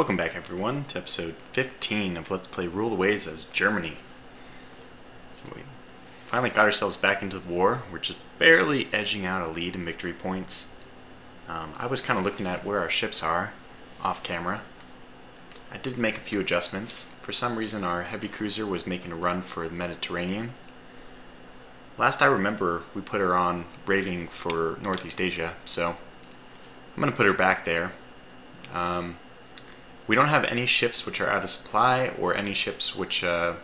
Welcome back everyone to episode 15 of Let's Play Rule the Waves as Germany. So we finally got ourselves back into the war. We're just barely edging out a lead in victory points. Um, I was kind of looking at where our ships are off camera. I did make a few adjustments. For some reason our heavy cruiser was making a run for the Mediterranean. Last I remember we put her on raiding for Northeast Asia, so I'm going to put her back there. Um, we don't have any ships which are out of supply or any ships which uh,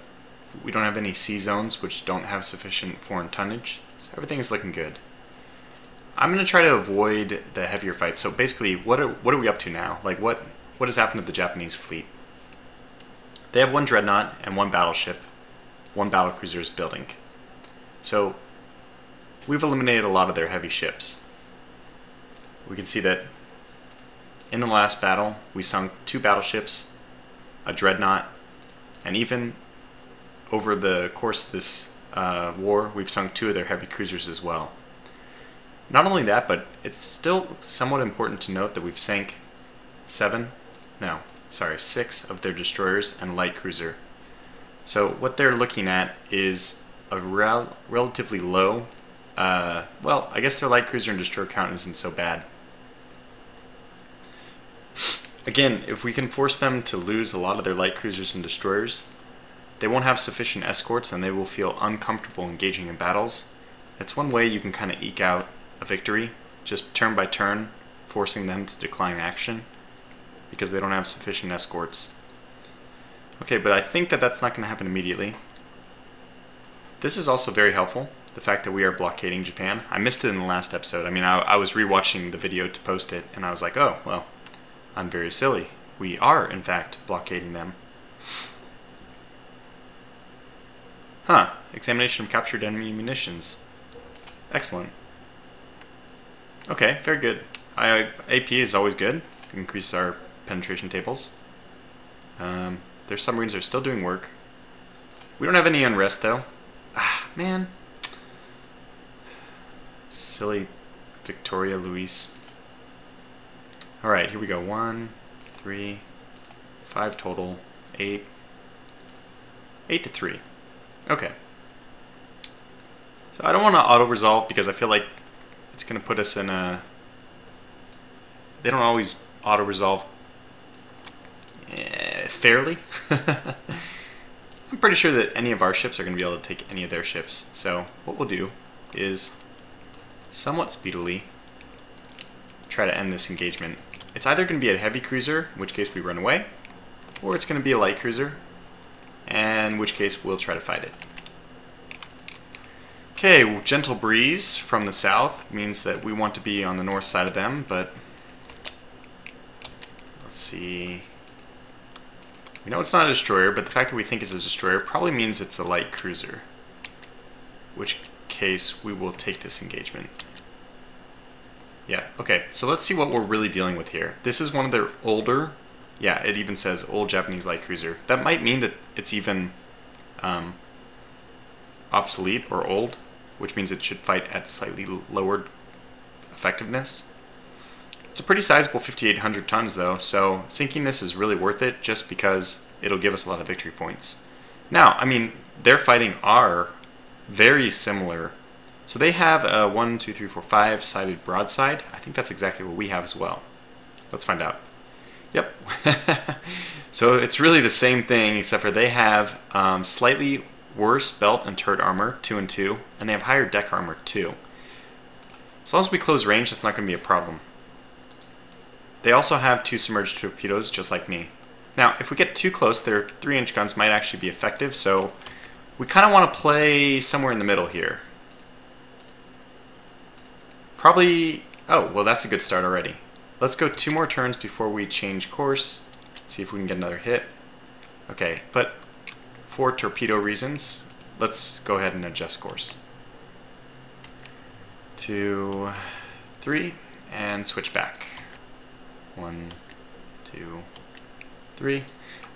we don't have any sea zones which don't have sufficient foreign tonnage. So everything is looking good. I'm going to try to avoid the heavier fights. So basically, what are, what are we up to now? Like, what, what has happened to the Japanese fleet? They have one dreadnought and one battleship. One battlecruiser is building. So we've eliminated a lot of their heavy ships. We can see that in the last battle, we sunk two battleships, a dreadnought, and even over the course of this uh, war, we've sunk two of their heavy cruisers as well. Not only that, but it's still somewhat important to note that we've sank seven, no, sorry, six of their destroyers and light cruiser. So what they're looking at is a rel relatively low, uh, well, I guess their light cruiser and destroyer count isn't so bad. Again, if we can force them to lose a lot of their light cruisers and destroyers, they won't have sufficient escorts and they will feel uncomfortable engaging in battles. That's one way you can kind of eke out a victory, just turn by turn, forcing them to decline action because they don't have sufficient escorts. Okay, but I think that that's not going to happen immediately. This is also very helpful, the fact that we are blockading Japan. I missed it in the last episode. I mean, I, I was rewatching the video to post it, and I was like, oh, well, I'm very silly. We are, in fact, blockading them. Huh. Examination of captured enemy munitions. Excellent. Okay, very good. I, AP is always good. Increase our penetration tables. Um, their submarines are still doing work. We don't have any unrest, though. Ah, man. Silly Victoria Louise. Alright, here we go. One, three, five total, eight. Eight to three. Okay. So I don't want to auto-resolve because I feel like it's going to put us in a... They don't always auto-resolve eh, fairly. I'm pretty sure that any of our ships are going to be able to take any of their ships. So what we'll do is somewhat speedily try to end this engagement. It's either going to be a heavy cruiser, in which case we run away, or it's going to be a light cruiser, and in which case we'll try to fight it. Okay, gentle breeze from the south means that we want to be on the north side of them, but let's see. We know it's not a destroyer, but the fact that we think it's a destroyer probably means it's a light cruiser. which case we will take this engagement. Yeah, okay, so let's see what we're really dealing with here. This is one of their older, yeah, it even says old Japanese light cruiser. That might mean that it's even um, obsolete or old, which means it should fight at slightly lowered effectiveness. It's a pretty sizable 5,800 tons though, so sinking this is really worth it just because it'll give us a lot of victory points. Now, I mean, their fighting are very similar. So they have a 1, 2, 3, 4, 5 sided broadside. I think that's exactly what we have as well. Let's find out. Yep. so it's really the same thing, except for they have um, slightly worse belt and turret armor, 2 and 2, and they have higher deck armor, 2. As long as we close range, that's not going to be a problem. They also have two submerged torpedoes, just like me. Now, if we get too close, their 3-inch guns might actually be effective, so we kind of want to play somewhere in the middle here. Probably... Oh, well that's a good start already. Let's go two more turns before we change course. See if we can get another hit. Okay, but for torpedo reasons, let's go ahead and adjust course. Two, three, and switch back. One, two, three.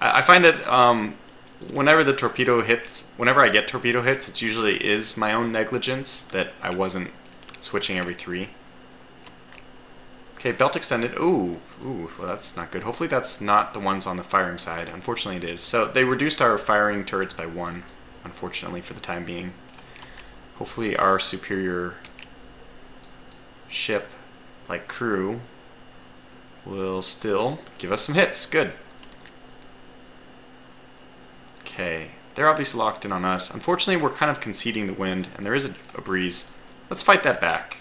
I, I find that um, whenever the torpedo hits, whenever I get torpedo hits, it usually is my own negligence that I wasn't switching every three. Okay, belt extended. Ooh, ooh, well that's not good. Hopefully that's not the ones on the firing side. Unfortunately it is. So they reduced our firing turrets by one, unfortunately for the time being. Hopefully our superior ship, like crew, will still give us some hits. Good. Okay, they're obviously locked in on us. Unfortunately, we're kind of conceding the wind, and there is a, a breeze. Let's fight that back.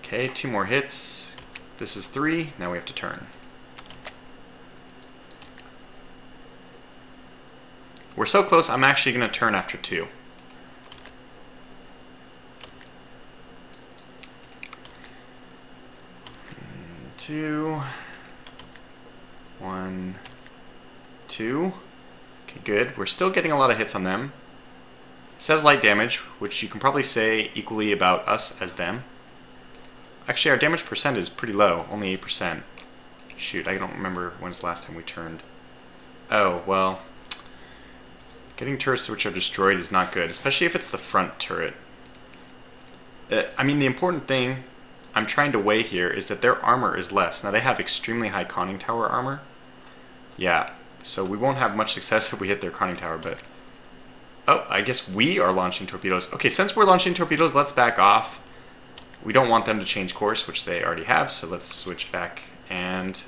Okay, two more hits. This is three. Now we have to turn. We're so close, I'm actually going to turn after two. Two. One. Two. Okay, good. We're still getting a lot of hits on them. It says light damage, which you can probably say equally about us as them. Actually, our damage percent is pretty low, only 8%. Shoot, I don't remember when's the last time we turned. Oh, well. Getting turrets which are destroyed is not good, especially if it's the front turret. Uh, I mean, the important thing I'm trying to weigh here is that their armor is less. Now, they have extremely high conning tower armor. Yeah, so we won't have much success if we hit their conning tower, but Oh, I guess we are launching torpedoes. Okay, since we're launching torpedoes, let's back off. We don't want them to change course, which they already have, so let's switch back. And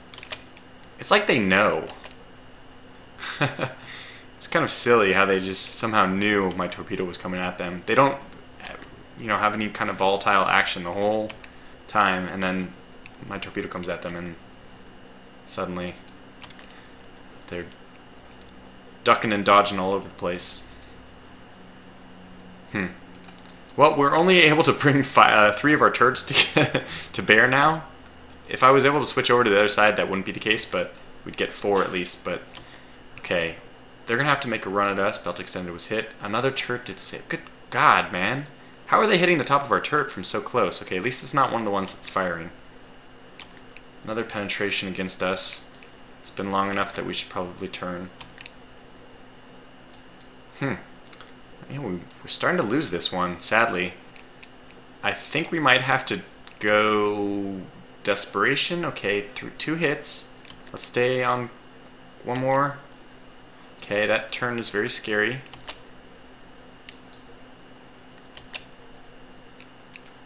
it's like they know. it's kind of silly how they just somehow knew my torpedo was coming at them. They don't, you know, have any kind of volatile action the whole time, and then my torpedo comes at them, and suddenly they're ducking and dodging all over the place. Hmm. Well, we're only able to bring five, uh, three of our turrets to, to bear now. If I was able to switch over to the other side, that wouldn't be the case, but we'd get four at least. But, okay. They're going to have to make a run at us. Belt extender was hit. Another turret did save. Good God, man. How are they hitting the top of our turret from so close? Okay, at least it's not one of the ones that's firing. Another penetration against us. It's been long enough that we should probably turn. Hmm. We, we're starting to lose this one, sadly. I think we might have to go desperation. Okay, through two hits. Let's stay on one more. Okay, that turn is very scary.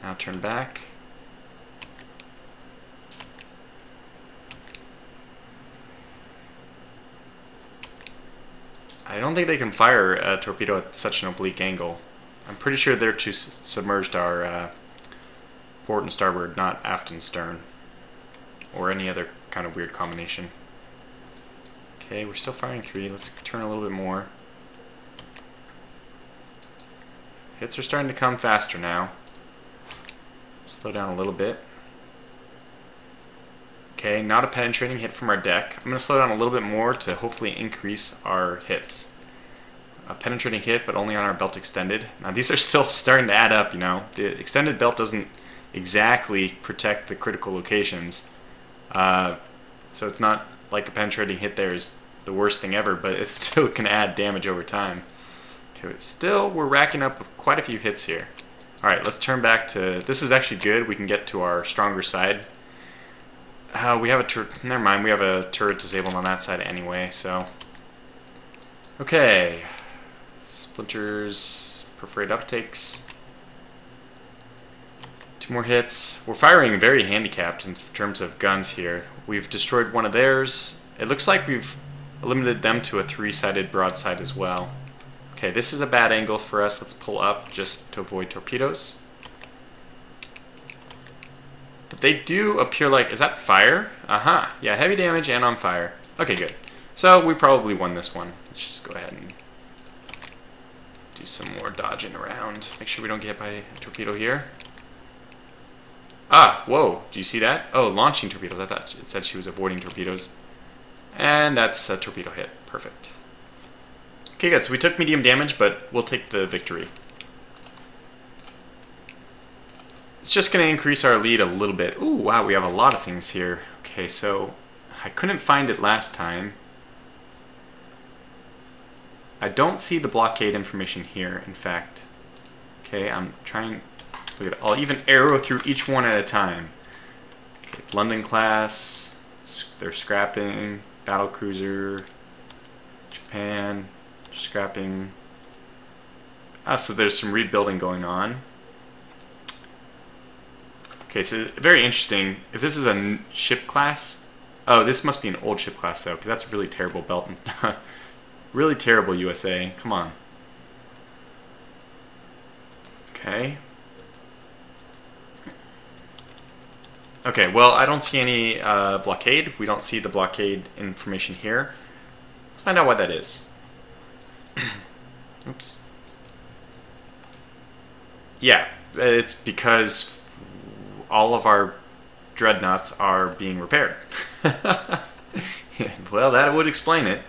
Now turn back. I don't think they can fire a torpedo at such an oblique angle. I'm pretty sure they're too submerged our uh, port and starboard, not aft and stern. Or any other kind of weird combination. Okay, we're still firing three. Let's turn a little bit more. Hits are starting to come faster now. Slow down a little bit. Okay, not a penetrating hit from our deck. I'm going to slow down a little bit more to hopefully increase our hits. A penetrating hit, but only on our belt extended. Now these are still starting to add up, you know. The extended belt doesn't exactly protect the critical locations. Uh, so it's not like a penetrating hit there is the worst thing ever, but it still can add damage over time. Okay, still, we're racking up quite a few hits here. Alright, let's turn back to... This is actually good. We can get to our stronger side. Uh, we have a turret. Never mind. We have a turret disabled on that side anyway. So. Okay. Splinters, perforated uptakes. Two more hits. We're firing very handicapped in terms of guns here. We've destroyed one of theirs. It looks like we've limited them to a three-sided broadside as well. Okay, this is a bad angle for us. Let's pull up just to avoid torpedoes. But they do appear like... Is that fire? Aha. Uh -huh. Yeah, heavy damage and on fire. Okay, good. So we probably won this one. Let's just go ahead and do some more dodging around. Make sure we don't get hit by a torpedo here. Ah, whoa. Do you see that? Oh, launching torpedoes. I thought it said she was avoiding torpedoes. And that's a torpedo hit. Perfect. Okay, good. So we took medium damage, but we'll take the victory. It's just going to increase our lead a little bit. Ooh, wow, we have a lot of things here. Okay, so I couldn't find it last time. I don't see the blockade information here, in fact. Okay, I'm trying... Look at it. I'll even arrow through each one at a time. Okay, London class. They're scrapping. Battle cruiser. Japan. Scrapping. Ah, so there's some rebuilding going on. Okay, so very interesting. If this is a ship class, oh, this must be an old ship class though, because that's a really terrible belt. really terrible USA. Come on. Okay. Okay, well, I don't see any uh, blockade. We don't see the blockade information here. Let's find out why that is. Oops. Yeah, it's because all of our dreadnoughts are being repaired. well, that would explain it.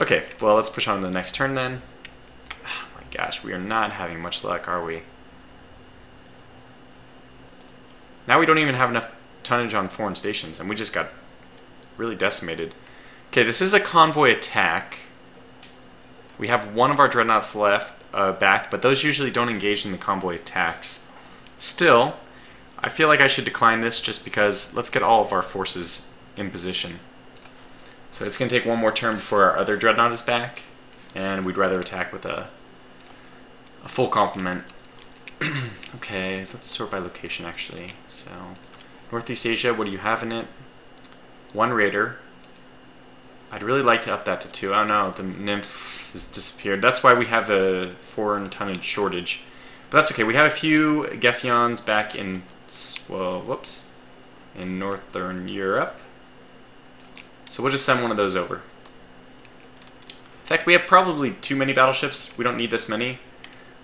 Okay, well, let's push on to the next turn then. Oh my gosh, we are not having much luck, are we? Now we don't even have enough tonnage on foreign stations, and we just got really decimated. Okay, this is a convoy attack. We have one of our dreadnoughts left uh, back, but those usually don't engage in the convoy attacks. Still, I feel like I should decline this just because let's get all of our forces in position. So it's going to take one more turn before our other dreadnought is back, and we'd rather attack with a, a full complement. okay, let's sort by location actually. So, Northeast Asia, what do you have in it? One raider. I'd really like to up that to two. Oh no, the nymph has disappeared. That's why we have a foreign tonnage shortage. But that's okay. We have a few Gefions back in well, whoops, in Northern Europe. So we'll just send one of those over. In fact, we have probably too many battleships. We don't need this many.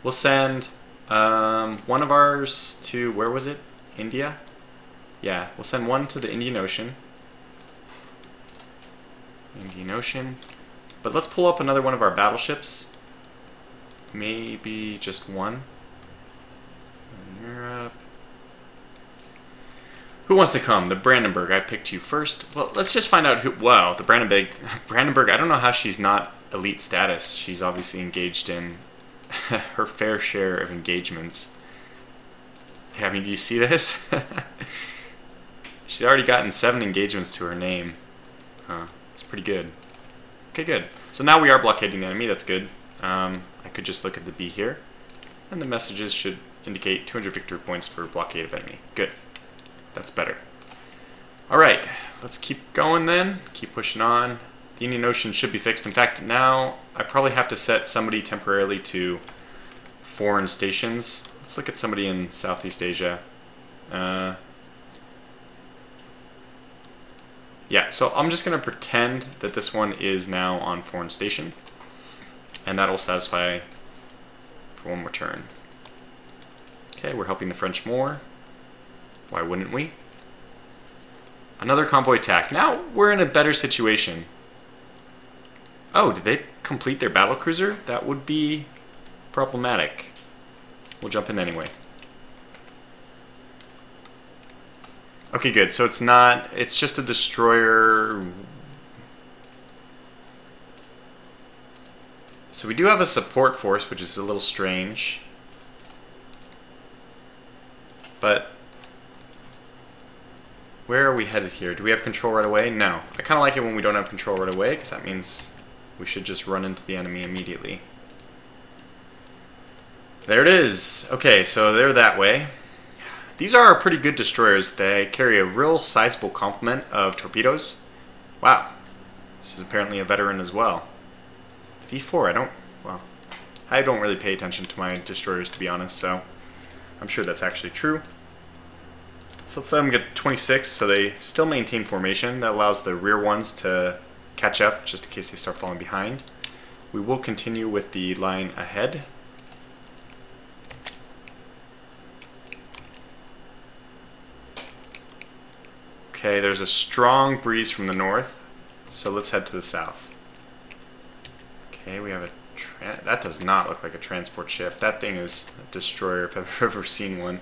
We'll send um, one of ours to, where was it? India? Yeah, we'll send one to the Indian Ocean. Indian Ocean. But let's pull up another one of our battleships. Maybe just one. Europe. Who wants to come? The Brandenburg. I picked you first. Well, let's just find out who. Wow, the Brandenburg. Brandenburg. I don't know how she's not elite status. She's obviously engaged in her fair share of engagements. Yeah, I mean, do you see this? She's already gotten seven engagements to her name. Huh. It's pretty good. Okay, good. So now we are blockading the enemy. That's good. Um, I could just look at the B here. And the messages should indicate 200 victory points for blockade of enemy. Good. That's better. Alright, let's keep going then. Keep pushing on. The Indian Ocean should be fixed. In fact, now I probably have to set somebody temporarily to foreign stations. Let's look at somebody in Southeast Asia. Uh, yeah, so I'm just going to pretend that this one is now on foreign station. And that'll satisfy for one more turn. Okay, we're helping the French more. Why wouldn't we? Another convoy attack. Now we're in a better situation. Oh, did they complete their battle cruiser? That would be problematic. We'll jump in anyway. Okay, good. So it's not, it's just a destroyer. So we do have a support force, which is a little strange. But where are we headed here? Do we have control right away? No. I kind of like it when we don't have control right away, because that means we should just run into the enemy immediately. There it is. Okay, so they're that way. These are pretty good destroyers. They carry a real sizable complement of torpedoes. Wow. This is apparently a veteran as well. V4, I don't... Well, I don't really pay attention to my destroyers, to be honest, so I'm sure that's actually true. So let's let them get 26 so they still maintain formation. That allows the rear ones to catch up just in case they start falling behind. We will continue with the line ahead. Okay, there's a strong breeze from the north, so let's head to the south. Okay, we have a... That does not look like a transport ship. That thing is a destroyer if I've ever seen one.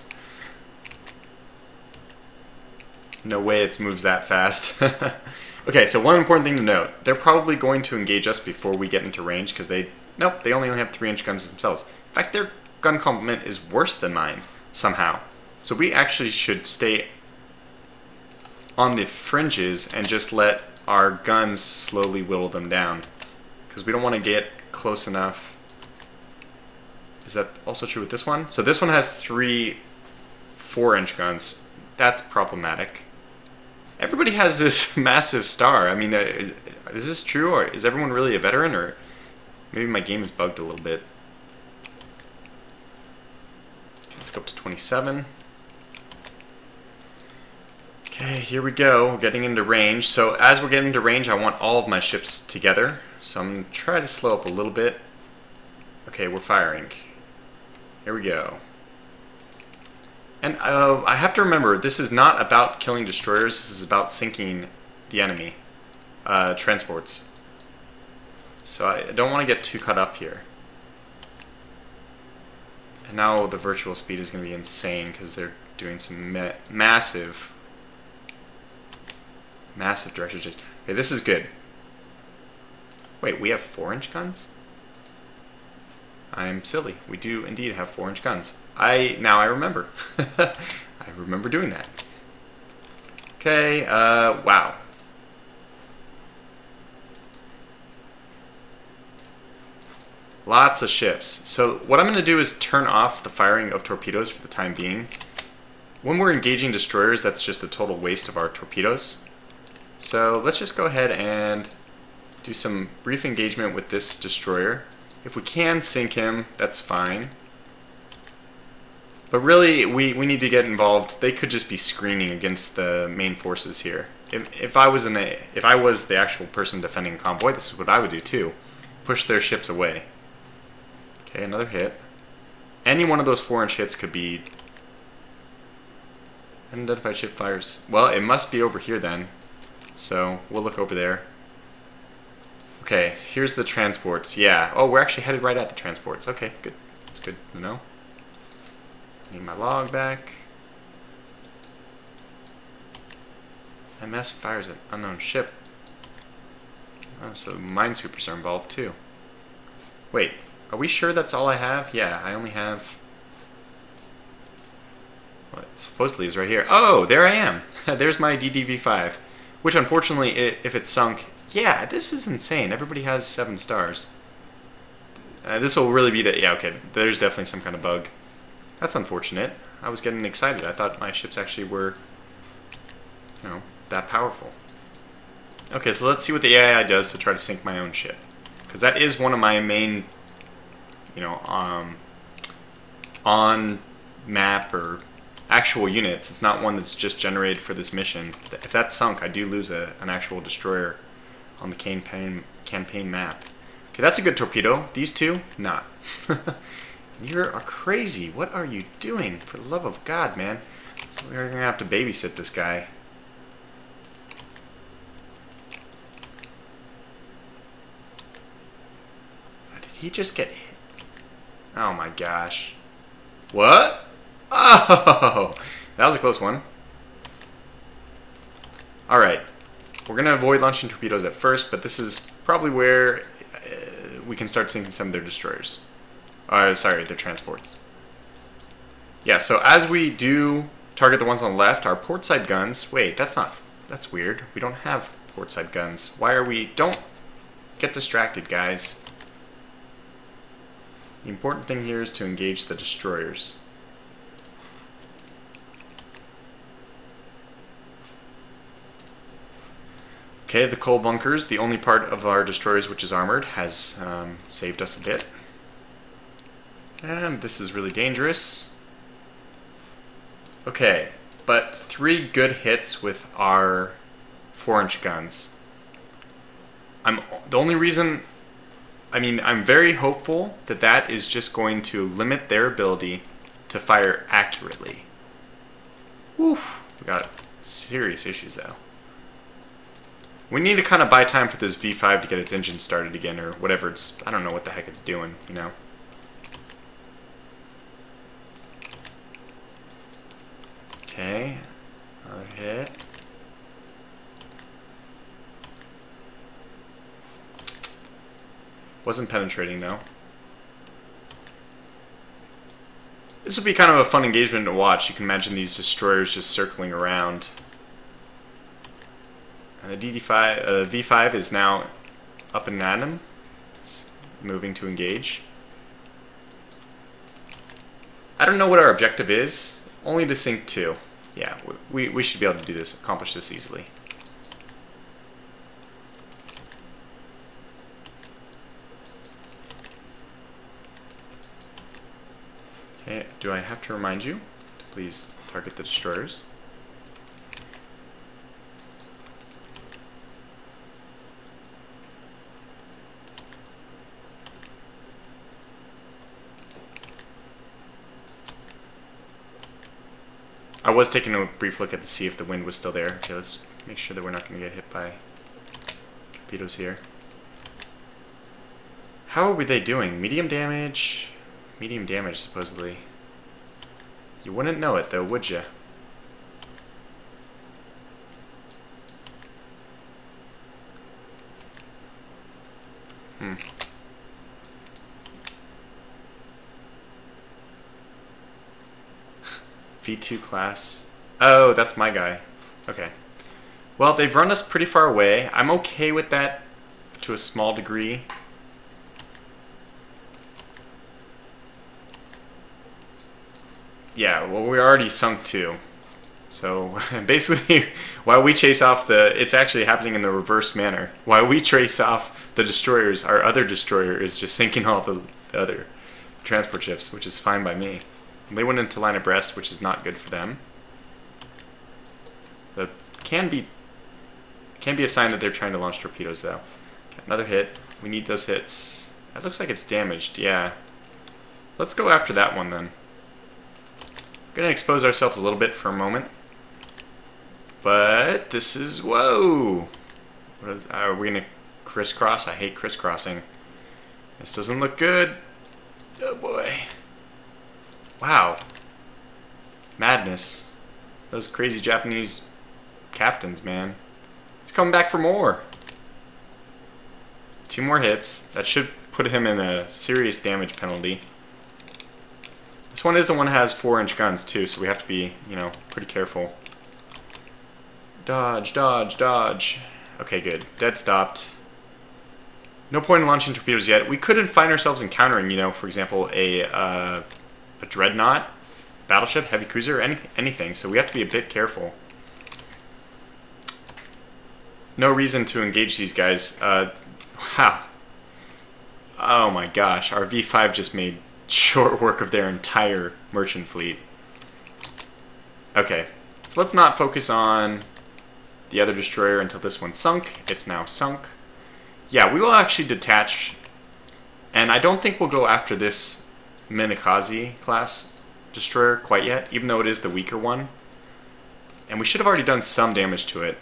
No way it moves that fast. okay, so one important thing to note. They're probably going to engage us before we get into range because they... Nope, they only have 3-inch guns themselves. In fact, their gun complement is worse than mine. somehow. So we actually should stay on the fringes and just let our guns slowly whittle them down. Because we don't want to get close enough. Is that also true with this one? So this one has three four-inch guns. That's problematic. Everybody has this massive star. I mean, uh, is, is this true, or is everyone really a veteran, or maybe my game is bugged a little bit? Let's go up to 27. Okay, here we go. We're getting into range. So as we're getting into range, I want all of my ships together. So I'm to try to slow up a little bit. Okay, we're firing. Here we go. And uh, I have to remember, this is not about killing destroyers. This is about sinking the enemy. Uh, transports. So I don't want to get too caught up here. And now the virtual speed is going to be insane because they're doing some ma massive Massive direction. Okay, this is good. Wait, we have 4-inch guns? I'm silly. We do indeed have 4-inch guns. I Now I remember. I remember doing that. Okay, uh, wow. Lots of ships. So what I'm going to do is turn off the firing of torpedoes for the time being. When we're engaging destroyers, that's just a total waste of our torpedoes. So let's just go ahead and do some brief engagement with this destroyer. If we can sink him, that's fine. But really, we, we need to get involved. They could just be screening against the main forces here. If, if I was in a, if I was the actual person defending a convoy, this is what I would do too. Push their ships away. Okay, another hit. Any one of those four-inch hits could be Unidentified ship fires. Well, it must be over here then. So we'll look over there. Okay, here's the transports. Yeah. Oh, we're actually headed right at the transports. Okay, good. That's good to know. Need my log back. MS fires an unknown ship. Oh, so minesweepers are involved too. Wait, are we sure that's all I have? Yeah, I only have... What supposedly is right here. Oh, there I am. There's my DDV-5. Which, unfortunately, it, if it's sunk, yeah, this is insane. Everybody has seven stars. Uh, this will really be the, yeah, okay, there's definitely some kind of bug. That's unfortunate. I was getting excited. I thought my ships actually were, you know, that powerful. Okay, so let's see what the AI does to try to sink my own ship. Because that is one of my main, you know, um, on map or actual units. It's not one that's just generated for this mission. If that's sunk, I do lose a, an actual destroyer on the campaign, campaign map. Okay, that's a good torpedo. These two, not. You're a crazy. What are you doing? For the love of God, man. So we're going to have to babysit this guy. Uh, did he just get hit? Oh my gosh. What? Oh, that was a close one. All we're gonna avoid launching torpedoes at first, but this is probably where uh, we can start sinking some of their destroyers. Uh, sorry, their transports. Yeah, so as we do target the ones on the left, our portside guns, wait, that's not, that's weird. We don't have portside guns. Why are we, don't get distracted, guys. The important thing here is to engage the destroyers. Okay, the coal bunkers, the only part of our destroyers which is armored, has um, saved us a bit. And this is really dangerous. Okay, but three good hits with our 4-inch guns. I'm The only reason... I mean, I'm very hopeful that that is just going to limit their ability to fire accurately. Oof, we got serious issues though. We need to kind of buy time for this V5 to get its engine started again, or whatever it's... I don't know what the heck it's doing, you know? Okay. Another hit. Wasn't penetrating, though. This would be kind of a fun engagement to watch. You can imagine these destroyers just circling around. And the DD5, uh, V5 is now up at him, moving to engage. I don't know what our objective is, only to sink two. Yeah, we, we should be able to do this, accomplish this easily. Okay, do I have to remind you to please target the destroyers? I was taking a brief look at to see if the wind was still there. Okay, let's make sure that we're not going to get hit by torpedoes here. How are they doing? Medium damage? Medium damage, supposedly. You wouldn't know it, though, would you? V2 class. Oh, that's my guy. Okay. Well, they've run us pretty far away. I'm okay with that to a small degree. Yeah, well, we already sunk two. So basically, while we chase off the, it's actually happening in the reverse manner. While we chase off the destroyers, our other destroyer is just sinking all the, the other transport ships, which is fine by me. They went into line abreast, which is not good for them. That can be can be a sign that they're trying to launch torpedoes, though. Okay, another hit. We need those hits. That looks like it's damaged. Yeah. Let's go after that one then. Gonna expose ourselves a little bit for a moment. But this is whoa. What is, are we gonna crisscross? I hate crisscrossing. This doesn't look good. Oh boy. Wow. Madness. Those crazy Japanese captains, man. He's coming back for more. Two more hits. That should put him in a serious damage penalty. This one is the one that has 4-inch guns, too, so we have to be, you know, pretty careful. Dodge, dodge, dodge. Okay, good. Dead stopped. No point in launching torpedoes yet. We couldn't find ourselves encountering, you know, for example, a... Uh, a dreadnought, battleship, heavy cruiser, any, anything. So we have to be a bit careful. No reason to engage these guys. Uh, wow. Oh my gosh, our V5 just made short work of their entire merchant fleet. Okay, so let's not focus on the other destroyer until this one's sunk. It's now sunk. Yeah, we will actually detach, and I don't think we'll go after this Minekaze class destroyer quite yet, even though it is the weaker one. And we should have already done some damage to it.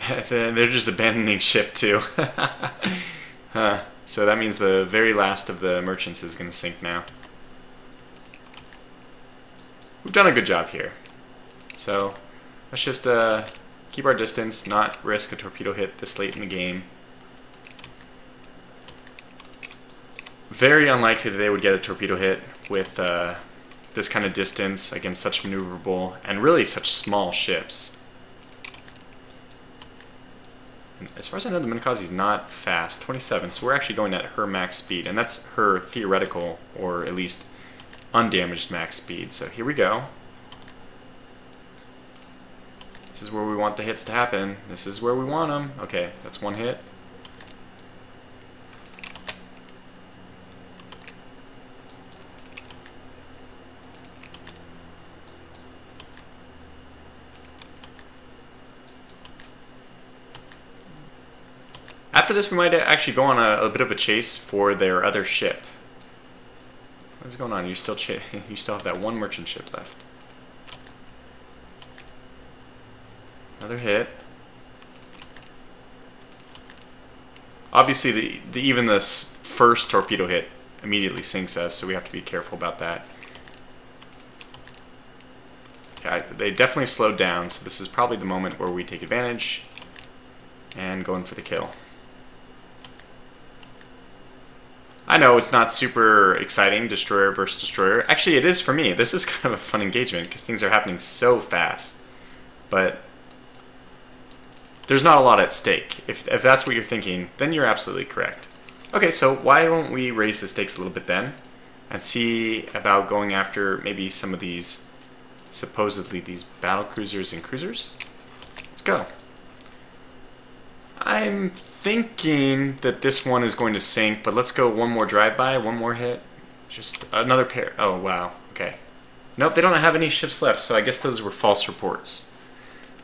They're just abandoning ship too. huh. So that means the very last of the merchants is going to sink now. We've done a good job here. So let's just uh, keep our distance, not risk a torpedo hit this late in the game. Very unlikely that they would get a torpedo hit with uh, this kind of distance against such maneuverable and really such small ships. As far as I know, the Minekaze is not fast, 27, so we're actually going at her max speed, and that's her theoretical, or at least undamaged max speed. So here we go. This is where we want the hits to happen. This is where we want them. Okay, that's one hit. After this, we might actually go on a, a bit of a chase for their other ship. What's going on? You still you still have that one merchant ship left. Another hit. Obviously, the, the even the first torpedo hit immediately sinks us, so we have to be careful about that. Okay, they definitely slowed down, so this is probably the moment where we take advantage and go in for the kill. I know it's not super exciting, destroyer versus destroyer. Actually, it is for me. This is kind of a fun engagement because things are happening so fast. But there's not a lot at stake. If, if that's what you're thinking, then you're absolutely correct. Okay, so why don't we raise the stakes a little bit then and see about going after maybe some of these, supposedly these battle cruisers and cruisers? Let's go. I'm thinking that this one is going to sink, but let's go one more drive-by, one more hit. Just another pair. Oh, wow. Okay. Nope, they don't have any ships left, so I guess those were false reports.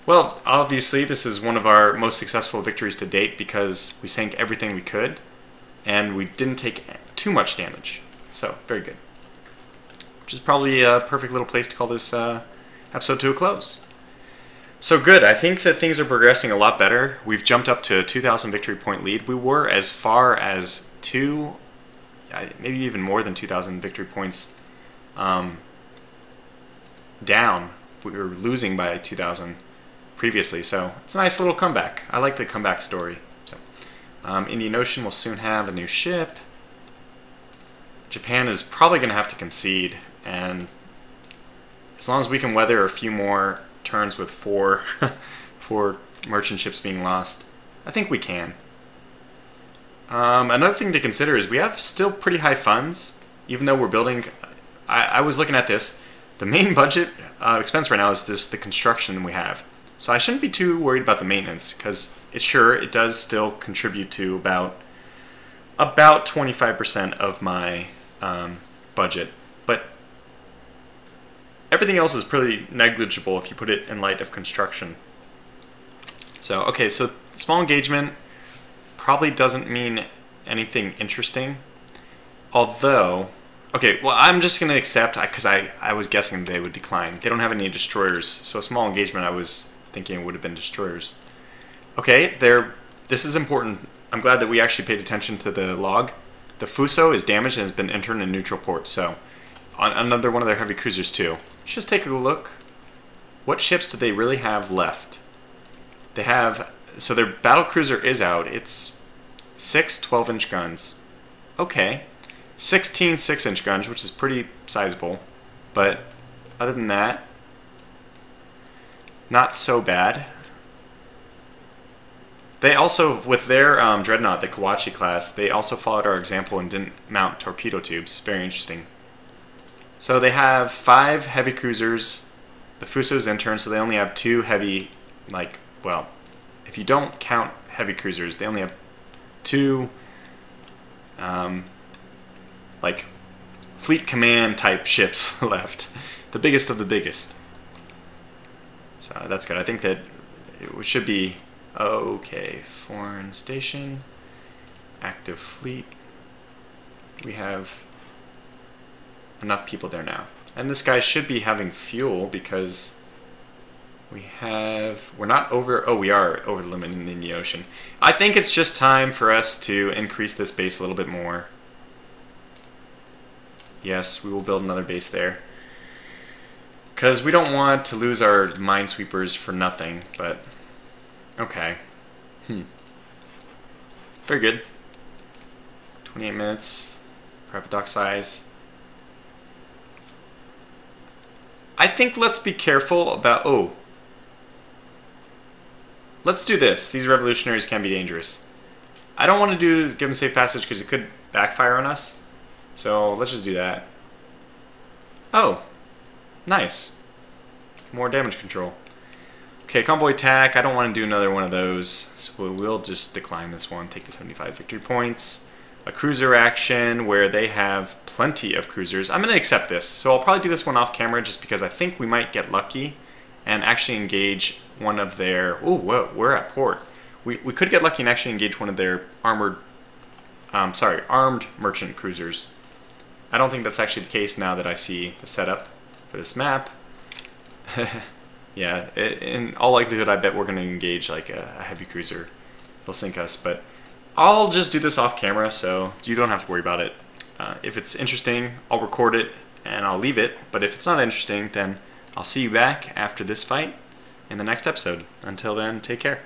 Well, obviously, this is one of our most successful victories to date because we sank everything we could, and we didn't take too much damage. So, very good. Which is probably a perfect little place to call this uh, episode to a close. So good. I think that things are progressing a lot better. We've jumped up to a 2,000 victory point lead. We were as far as two, maybe even more than 2,000 victory points um, down. We were losing by 2,000 previously, so it's a nice little comeback. I like the comeback story. So, um, Indian Ocean will soon have a new ship. Japan is probably going to have to concede, and as long as we can weather a few more turns with four, four merchant ships being lost. I think we can. Um, another thing to consider is we have still pretty high funds, even though we're building. I, I was looking at this. The main budget uh, expense right now is this the construction we have. So I shouldn't be too worried about the maintenance because it sure it does still contribute to about about 25% of my um, budget Everything else is pretty negligible if you put it in light of construction. So, okay, so small engagement probably doesn't mean anything interesting. Although, okay, well, I'm just going to accept, because I, I was guessing they would decline. They don't have any destroyers, so a small engagement I was thinking would have been destroyers. Okay, they're, this is important. I'm glad that we actually paid attention to the log. The Fuso is damaged and has been entered in neutral port, so on another one of their heavy cruisers too. Let's just take a look. What ships do they really have left? They have, so their battle cruiser is out. It's six 12-inch guns. Okay. 16 6-inch guns, which is pretty sizable. But other than that, not so bad. They also, with their um, Dreadnought, the Kawachi class, they also followed our example and didn't mount torpedo tubes. Very interesting. So they have five heavy cruisers. The Fuso's intern, so they only have two heavy, like, well, if you don't count heavy cruisers, they only have two, um, like, fleet command type ships left. The biggest of the biggest. So that's good. I think that it should be okay. Foreign station, active fleet. We have enough people there now. And this guy should be having fuel because we have, we're not over, oh, we are over the limit in the ocean. I think it's just time for us to increase this base a little bit more. Yes, we will build another base there. Because we don't want to lose our minesweepers for nothing, but okay. Hmm. Very good. 28 minutes. Private dock size. I think let's be careful about... Oh. Let's do this. These revolutionaries can be dangerous. I don't want to do give them safe passage because it could backfire on us. So let's just do that. Oh. Nice. More damage control. Okay, convoy attack. I don't want to do another one of those. So we'll just decline this one. Take the 75 victory points a cruiser action where they have plenty of cruisers. I'm going to accept this. So I'll probably do this one off camera just because I think we might get lucky and actually engage one of their... Oh, whoa, we're at port. We, we could get lucky and actually engage one of their armored... Um, sorry, armed merchant cruisers. I don't think that's actually the case now that I see the setup for this map. yeah, in all likelihood, I bet we're going to engage like a, a heavy cruiser. It'll sink us, but I'll just do this off camera, so you don't have to worry about it. Uh, if it's interesting, I'll record it and I'll leave it, but if it's not interesting, then I'll see you back after this fight in the next episode. Until then, take care.